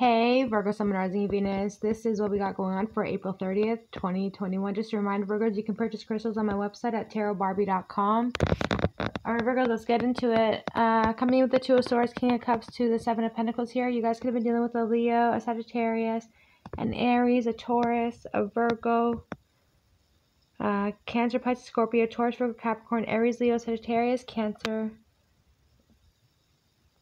Hey, Virgo Sun Rising Venus. This is what we got going on for April 30th, 2021. Just a reminder, Virgos, you can purchase crystals on my website at tarotbarbie.com. All right, Virgo, let's get into it. Uh, coming with the Two of Swords, King of Cups to the Seven of Pentacles here. You guys could have been dealing with a Leo, a Sagittarius, an Aries, a Taurus, a Virgo, uh, Cancer, Pisces, Scorpio, Taurus, Virgo, Capricorn, Aries, Leo, Sagittarius, Cancer,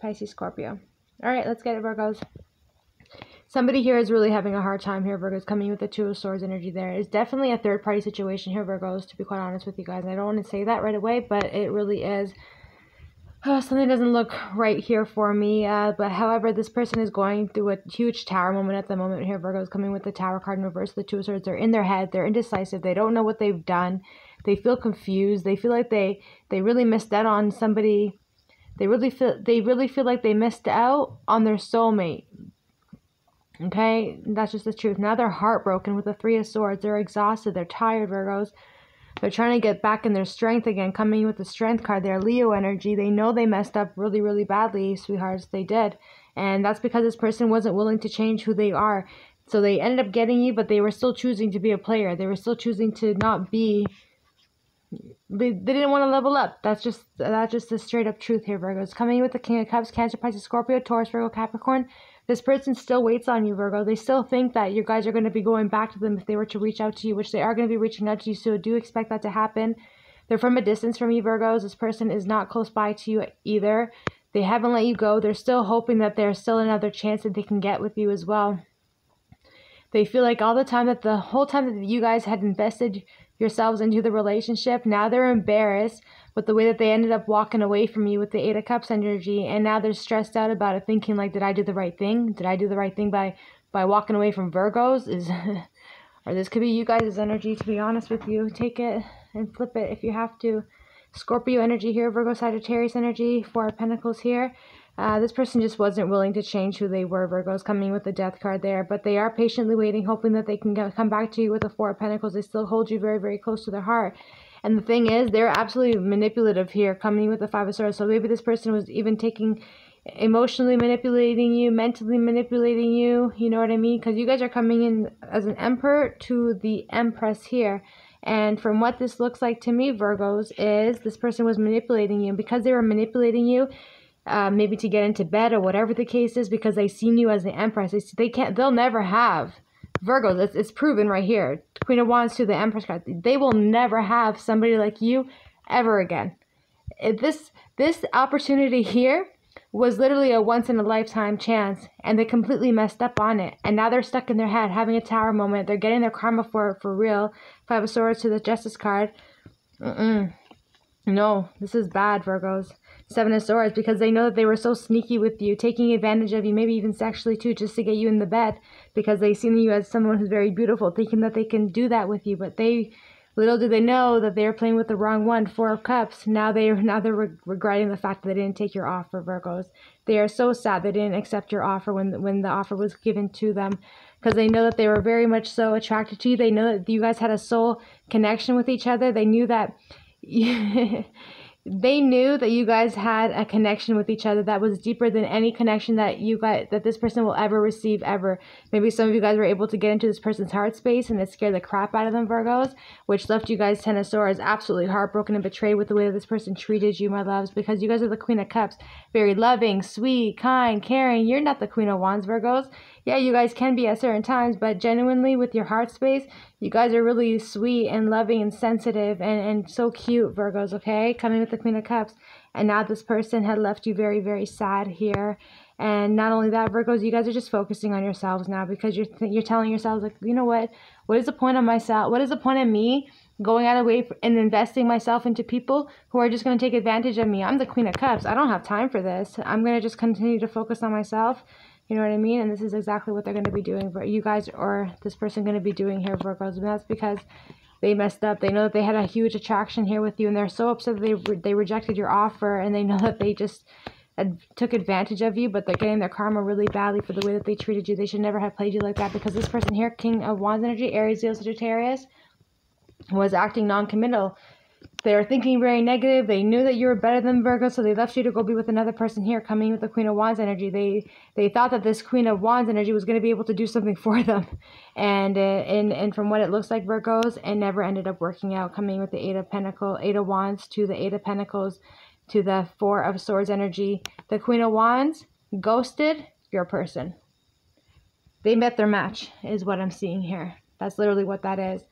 Pisces, Scorpio. All right, let's get it, Virgos. Somebody here is really having a hard time here, Virgos, coming with the Two of Swords energy there. It's definitely a third party situation here, Virgos, to be quite honest with you guys. I don't want to say that right away, but it really is. Oh, something doesn't look right here for me. Uh, but however, this person is going through a huge tower moment at the moment here. Virgos coming with the tower card in reverse, the two of swords. They're in their head. They're indecisive. They don't know what they've done. They feel confused. They feel like they they really missed out on somebody. They really feel they really feel like they missed out on their soulmate. Okay, that's just the truth. Now they're heartbroken with the Three of Swords. They're exhausted. They're tired, Virgos. They're trying to get back in their strength again, coming with the Strength card They're Leo energy. They know they messed up really, really badly, sweethearts. They did. And that's because this person wasn't willing to change who they are. So they ended up getting you, but they were still choosing to be a player. They were still choosing to not be they, they didn't want to level up. That's just that's just the straight up truth here, Virgos. Coming with the King of Cups, Cancer, Pisces, Scorpio, Taurus, Virgo, Capricorn. This person still waits on you, Virgo. They still think that you guys are going to be going back to them if they were to reach out to you, which they are going to be reaching out to you. So do expect that to happen. They're from a distance from you, Virgos. This person is not close by to you either. They haven't let you go. They're still hoping that there's still another chance that they can get with you as well. They feel like all the time that the whole time that you guys had invested yourselves into the relationship, now they're embarrassed with the way that they ended up walking away from you with the Eight of Cups energy, and now they're stressed out about it, thinking like, did I do the right thing? Did I do the right thing by by walking away from Virgos? Is or this could be you guys' energy. To be honest with you, take it and flip it if you have to. Scorpio energy here, Virgo Sagittarius energy, Four of Pentacles here. Uh, this person just wasn't willing to change who they were. Virgo's coming with the death card there, but they are patiently waiting, hoping that they can get, come back to you with the Four of Pentacles. They still hold you very, very close to their heart. And the thing is, they're absolutely manipulative here, coming with the Five of Swords. So maybe this person was even taking emotionally manipulating you, mentally manipulating you. You know what I mean? Because you guys are coming in as an Emperor to the Empress here. And from what this looks like to me, Virgos, is this person was manipulating you. Because they were manipulating you, uh, maybe to get into bed or whatever the case is, because they've seen you as the Empress, they, can't, they'll never have Virgos, it's, it's proven right here. Queen of Wands to the Empress card. They will never have somebody like you ever again. This this opportunity here was literally a once in a lifetime chance and they completely messed up on it and now they're stuck in their head having a tower moment they're getting their karma for it for real five of swords to the justice card Mm-mm. no this is bad virgos Seven of Swords because they know that they were so sneaky with you, taking advantage of you, maybe even sexually too, just to get you in the bed because they seen you as someone who's very beautiful, thinking that they can do that with you. But they, little do they know that they're playing with the wrong one. Four of Cups. Now they are now they're re- regretting the fact that they didn't take your offer, Virgos. They are so sad they didn't accept your offer when when the offer was given to them because they know that they were very much so attracted to you. They know that you guys had a soul connection with each other. They knew that. they knew that you guys had a connection with each other that was deeper than any connection that you got that this person will ever receive ever. Maybe some of you guys were able to get into this person's heart space and it scared the crap out of them, Virgos, which left you guys Ten of Swords absolutely heartbroken and betrayed with the way that this person treated you, my loves, because you guys are the Queen of Cups. Very loving, sweet, kind, caring. You're not the Queen of Wands, Virgos yeah, you guys can be at certain times, but genuinely with your heart space, you guys are really sweet and loving and sensitive and, and so cute, Virgos, okay? Coming with the Queen of Cups. And now this person had left you very, very sad here. And not only that, Virgos, you guys are just focusing on yourselves now because you're you're telling yourselves like, you know what? What is the point of myself? What is the point of me going out of way and investing myself into people who are just going to take advantage of me? I'm the Queen of Cups. I don't have time for this. I'm going to just continue to focus on myself you know what I mean? And this is exactly what they're going to be doing for you guys or this person going to be doing here, Virgos. And that's because they messed up. They know that they had a huge attraction here with you, and they're so upset that they re- they rejected your offer, and they know that they just took advantage of you. But they're getting their karma really badly for the way that they treated you. They should never have played you like that because this person here, King of Wands energy, Aries, Leo, Sagittarius, was acting non-committal They're thinking very negative. They knew that you were better than Virgo, so they left you to go be with another person here, coming with the Queen of Wands energy. They they thought that this Queen of Wands energy was going to be able to do something for them, and uh, and and from what it looks like, Virgos, it never ended up working out. Coming with the Eight of Pentacle, Eight of Wands to the Eight of Pentacles, to the Four of Swords energy. The Queen of Wands ghosted your person. They met their match, is what I'm seeing here. That's literally what that is.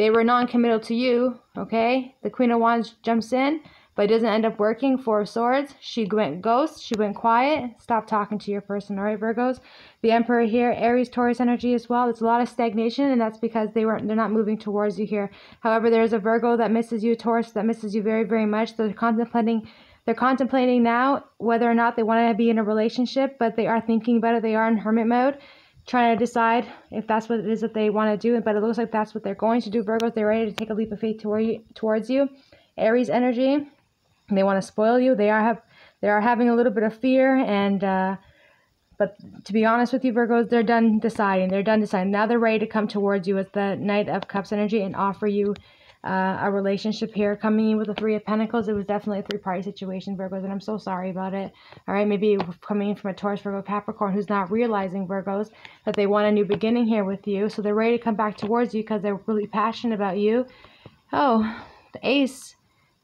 They were non-committal to you, okay? The Queen of Wands jumps in, but it doesn't end up working. Four of Swords. She went ghost. She went quiet. Stop talking to your person, all right, Virgos? The Emperor here, Aries, Taurus energy as well. It's a lot of stagnation, and that's because they weren't. They're not moving towards you here. However, there's a Virgo that misses you, Taurus that misses you very, very much. They're contemplating. They're contemplating now whether or not they want to be in a relationship, but they are thinking about it. They are in hermit mode trying to decide if that's what it is that they want to do. But it looks like that's what they're going to do. Virgos, they're ready to take a leap of faith toward you, towards you. Aries energy, they want to spoil you. They are have they are having a little bit of fear and. Uh, but to be honest with you, Virgos, they're done deciding. They're done deciding. Now they're ready to come towards you as the Knight of Cups energy and offer you uh, a relationship here coming in with the Three of Pentacles. It was definitely a three party situation, Virgos, and I'm so sorry about it. All right, maybe coming in from a Taurus, Virgo, Capricorn who's not realizing, Virgos, that they want a new beginning here with you. So they're ready to come back towards you because they're really passionate about you. Oh, the Ace,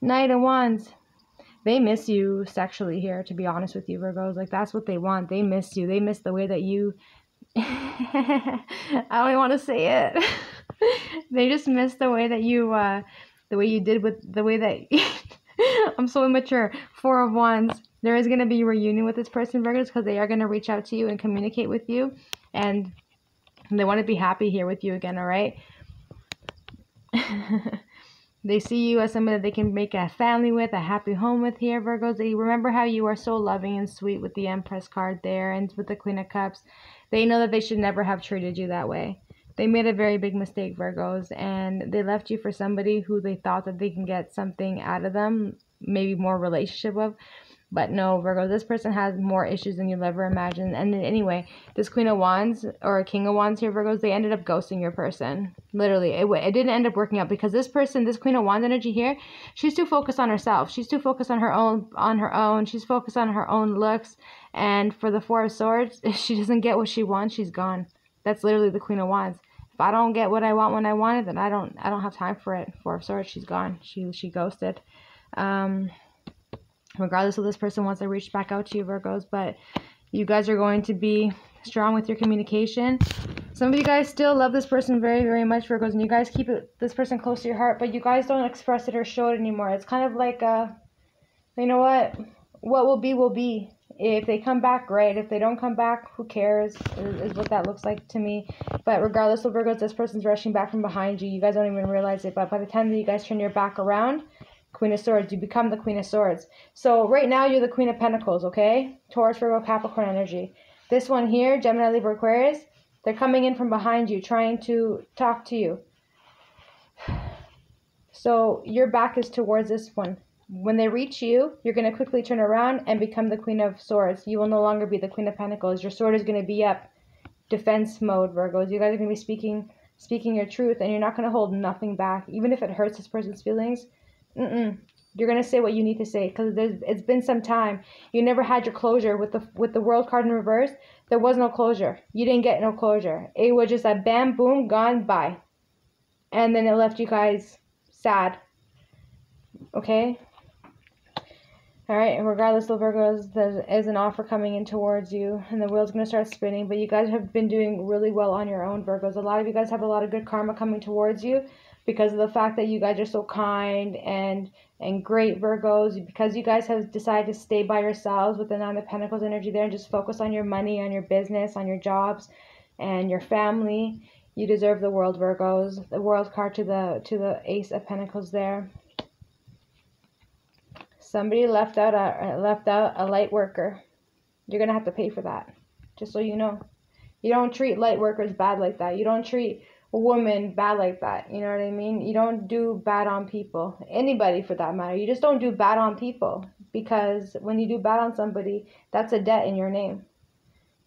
Knight of Wands. They miss you sexually here, to be honest with you, Virgos. Like, that's what they want. They miss you. They miss the way that you. I don't even want to say it. they just missed the way that you uh the way you did with the way that I'm so immature. Four of Wands. There is going to be reunion with this person, Virgos, because they are going to reach out to you and communicate with you. And they want to be happy here with you again, all right? they see you as somebody that they can make a family with, a happy home with here, Virgos. They remember how you are so loving and sweet with the Empress card there and with the Queen of Cups. They know that they should never have treated you that way they made a very big mistake, Virgos, and they left you for somebody who they thought that they can get something out of them, maybe more relationship with. But no, Virgo, this person has more issues than you'll ever imagine. And anyway, this Queen of Wands or King of Wands here, Virgos, they ended up ghosting your person. Literally, it, it didn't end up working out because this person, this Queen of Wands energy here, she's too focused on herself. She's too focused on her own, on her own. She's focused on her own looks. And for the Four of Swords, if she doesn't get what she wants, she's gone. That's literally the Queen of Wands if I don't get what I want when I want it, then I don't I don't have time for it. Four of Swords, she's gone. She she ghosted. Um, regardless of this person wants to reach back out to you, Virgos, but you guys are going to be strong with your communication. Some of you guys still love this person very, very much, Virgos, and you guys keep it, this person close to your heart, but you guys don't express it or show it anymore. It's kind of like, uh, you know what? What will be, will be. If they come back, great. If they don't come back, who cares? Is, is what that looks like to me. But regardless of Virgos, this person's rushing back from behind you. You guys don't even realize it. But by the time that you guys turn your back around, Queen of Swords, you become the Queen of Swords. So right now you're the Queen of Pentacles, okay? Taurus, Virgo, Capricorn energy. This one here, Gemini, Libra, Aquarius, they're coming in from behind you, trying to talk to you. So your back is towards this one. When they reach you, you're going to quickly turn around and become the Queen of Swords. You will no longer be the Queen of Pentacles. Your sword is going to be up. Defense mode, Virgos. You guys are going to be speaking speaking your truth, and you're not going to hold nothing back. Even if it hurts this person's feelings, mm-mm. You're going to say what you need to say because it's been some time. You never had your closure with the with the world card in reverse. There was no closure. You didn't get no closure. It was just a bam, boom, gone, bye. And then it left you guys sad. Okay? All right, regardless of Virgos, there is an offer coming in towards you, and the wheel's going to start spinning. But you guys have been doing really well on your own, Virgos. A lot of you guys have a lot of good karma coming towards you because of the fact that you guys are so kind and and great Virgos. Because you guys have decided to stay by yourselves with the Nine of Pentacles energy there and just focus on your money, on your business, on your jobs, and your family. You deserve the world, Virgos. The world card to the to the Ace of Pentacles there. Somebody left out a left out a light worker. You're gonna have to pay for that. Just so you know. You don't treat light workers bad like that. You don't treat a woman bad like that. You know what I mean? You don't do bad on people. Anybody for that matter. You just don't do bad on people. Because when you do bad on somebody, that's a debt in your name.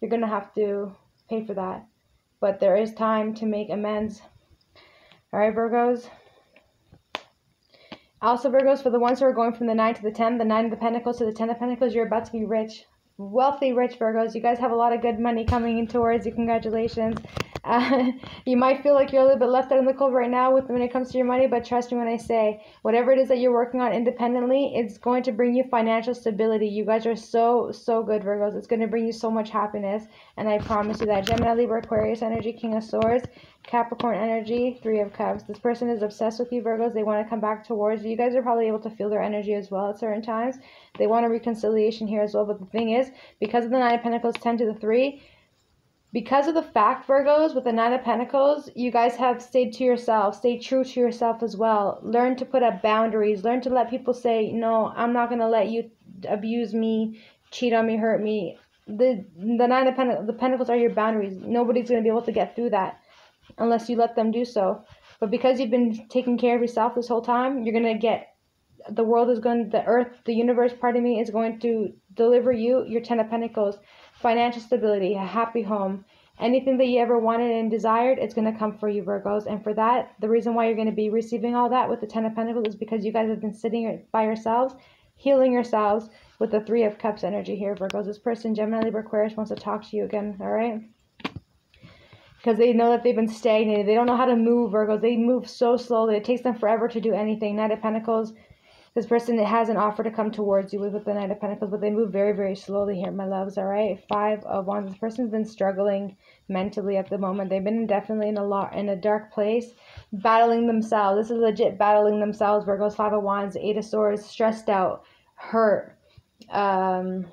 You're gonna have to pay for that. But there is time to make amends. Alright, Virgos? Also, Virgos, for the ones who are going from the 9 to the 10, the 9 of the Pentacles to the 10 of Pentacles, you're about to be rich. Wealthy, rich Virgos. You guys have a lot of good money coming in towards you. Congratulations. You might feel like you're a little bit left out in the cold right now with when it comes to your money, but trust me when I say, whatever it is that you're working on independently, it's going to bring you financial stability. You guys are so, so good, Virgos. It's going to bring you so much happiness, and I promise you that. Gemini, Libra, Aquarius energy, King of Swords, Capricorn energy, Three of Cups. This person is obsessed with you, Virgos. They want to come back towards you. You guys are probably able to feel their energy as well at certain times. They want a reconciliation here as well, but the thing is, because of the Nine of Pentacles, 10 to the 3, because of the fact, Virgos, with the Nine of Pentacles, you guys have stayed to yourself, stay true to yourself as well. Learn to put up boundaries. Learn to let people say, no, I'm not going to let you abuse me, cheat on me, hurt me. The the Nine of Pentacles, the Pentacles are your boundaries. Nobody's going to be able to get through that unless you let them do so. But because you've been taking care of yourself this whole time, you're going to get the world is going, the earth, the universe, pardon me, is going to deliver you your Ten of Pentacles financial stability, a happy home, anything that you ever wanted and desired, it's going to come for you, Virgos. And for that, the reason why you're going to be receiving all that with the Ten of Pentacles is because you guys have been sitting by yourselves, healing yourselves with the Three of Cups energy here, Virgos. This person, Gemini, Libra, Aquarius, wants to talk to you again, all right? Because they know that they've been stagnated. They don't know how to move, Virgos. They move so slowly. It takes them forever to do anything. Knight of Pentacles, this person has an offer to come towards you with, with the Knight of Pentacles, but they move very, very slowly here, my loves, all right? Five of Wands. This person's been struggling mentally at the moment. They've been definitely in a lot in a dark place, battling themselves. This is legit battling themselves. Virgos, Five of Wands, Eight of Swords, stressed out, hurt, um,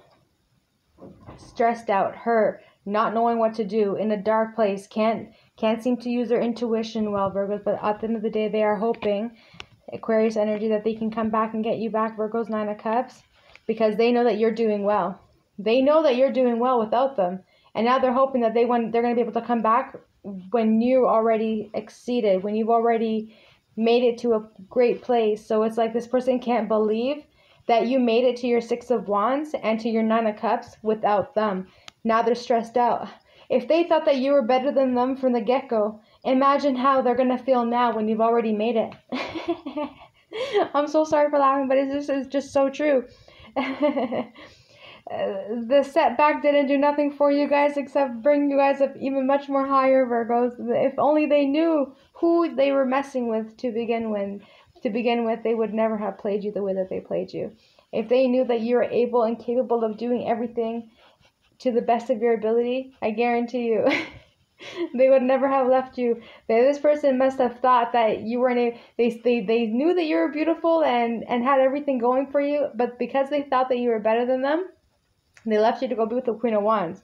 stressed out, hurt, not knowing what to do, in a dark place, can't can't seem to use their intuition well, Virgos, but at the end of the day, they are hoping Aquarius energy that they can come back and get you back, Virgo's Nine of Cups, because they know that you're doing well. They know that you're doing well without them. And now they're hoping that they want they're going to be able to come back when you already exceeded, when you've already made it to a great place. So it's like this person can't believe that you made it to your 6 of wands and to your 9 of cups without them. Now they're stressed out. If they thought that you were better than them from the get-go, Imagine how they're gonna feel now when you've already made it. I'm so sorry for laughing, but it's just, it's just so true. Uh, the setback didn't do nothing for you guys except bring you guys up even much more higher, Virgos. If only they knew who they were messing with to begin with. To begin with, they would never have played you the way that they played you. If they knew that you were able and capable of doing everything to the best of your ability, I guarantee you. they would never have left you. This person must have thought that you weren't. A, they they they knew that you were beautiful and and had everything going for you, but because they thought that you were better than them, they left you to go be with the Queen of Wands.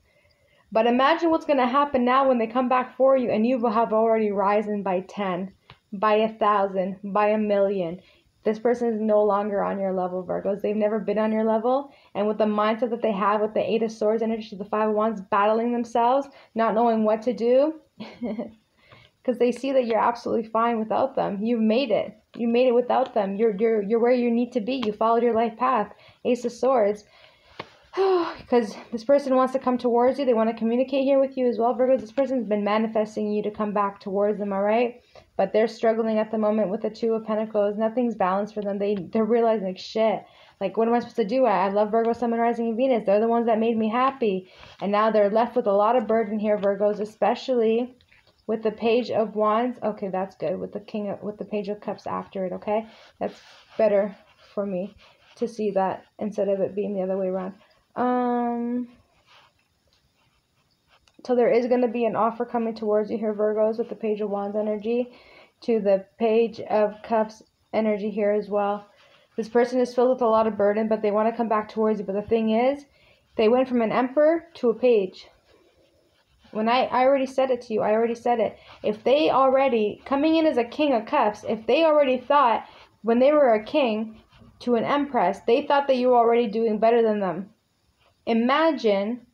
But imagine what's going to happen now when they come back for you and you will have already risen by 10, by a thousand, by a million. This person is no longer on your level, Virgos. They've never been on your level. And with the mindset that they have with the Eight of Swords energy to the Five of Wands, battling themselves, not knowing what to do, because they see that you're absolutely fine without them. You've made it. You made it without them. You're, you're, you're where you need to be. You followed your life path. Ace of Swords. Because this person wants to come towards you. They want to communicate here with you as well, Virgos. This person's been manifesting you to come back towards them, all right? But they're struggling at the moment with the two of pentacles. Nothing's balanced for them. They they're realizing like shit. Like what am i supposed to do? I, I love virgo sun rising and venus. They're the ones that made me happy. And now they're left with a lot of burden here virgos especially with the page of wands. Okay that's good. With the king of, with the page of cups after it okay? That's better for me to see that instead of it being the other way around. Um so there is going to be an offer coming towards you here, Virgos, with the Page of Wands energy to the Page of Cups energy here as well. This person is filled with a lot of burden, but they want to come back towards you. But the thing is, they went from an emperor to a page. When I, I already said it to you, I already said it. If they already, coming in as a king of cups, if they already thought when they were a king to an empress, they thought that you were already doing better than them. Imagine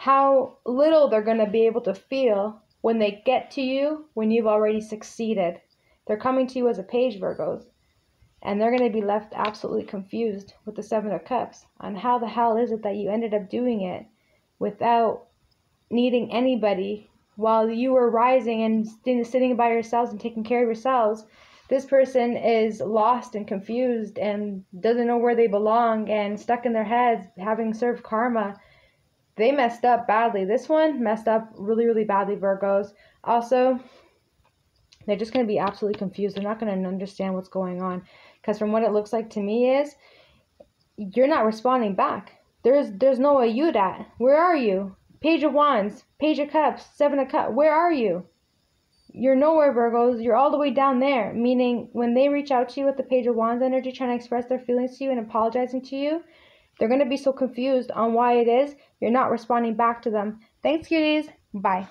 how little they're going to be able to feel when they get to you when you've already succeeded. They're coming to you as a page, Virgos, and they're going to be left absolutely confused with the Seven of Cups on how the hell is it that you ended up doing it without needing anybody while you were rising and sitting by yourselves and taking care of yourselves. this person is lost and confused and doesn't know where they belong and stuck in their heads having served karma they messed up badly. This one messed up really really badly virgos. Also they're just going to be absolutely confused. They're not going to understand what's going on. Because from what it looks like to me is you're not responding back. There's there's no way you that where are you? Page of wands page of cups seven of cups. Where are you? You're nowhere, Virgos. You're all the way down there. Meaning, when they reach out to you with the Page of Wands energy, trying to express their feelings to you and apologizing to you, they're going to be so confused on why it is you're not responding back to them. Thanks, cuties. Bye.